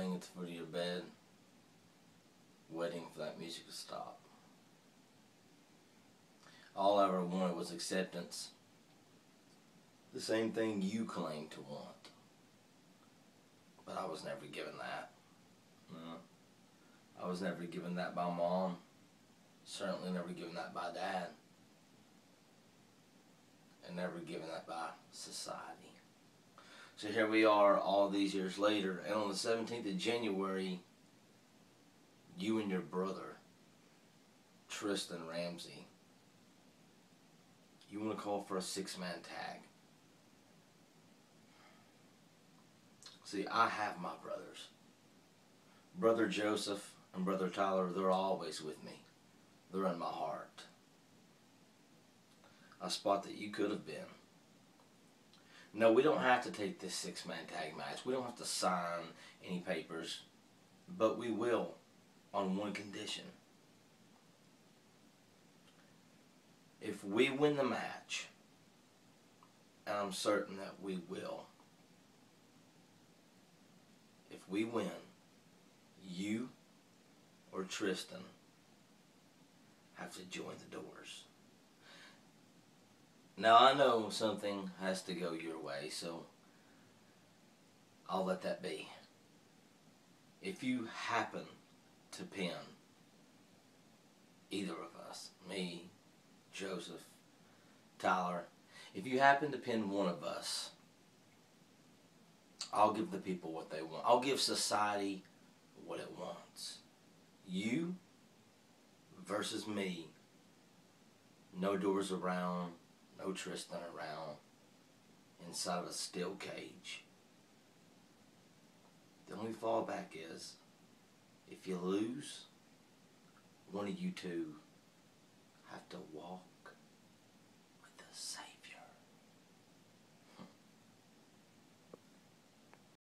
playing at the foot of your bed, waiting for that music to stop. All I ever wanted was acceptance. The same thing you claim to want. But I was never given that. No. I was never given that by mom. Certainly never given that by dad. And never given that by society. So here we are all these years later, and on the 17th of January, you and your brother, Tristan Ramsey, you want to call for a six man tag. See, I have my brothers. Brother Joseph and Brother Tyler, they're always with me. They're in my heart. A spot that you could have been. No, we don't have to take this six man tag match. We don't have to sign any papers. But we will on one condition. If we win the match, and I'm certain that we will, if we win, you or Tristan have to join the doors. Now I know something has to go your way, so I'll let that be. If you happen to pin either of us, me, Joseph, Tyler, if you happen to pin one of us, I'll give the people what they want. I'll give society what it wants. You versus me. No doors around, no Tristan around, inside of a steel cage. The only fallback is if you lose, one of you two have to walk.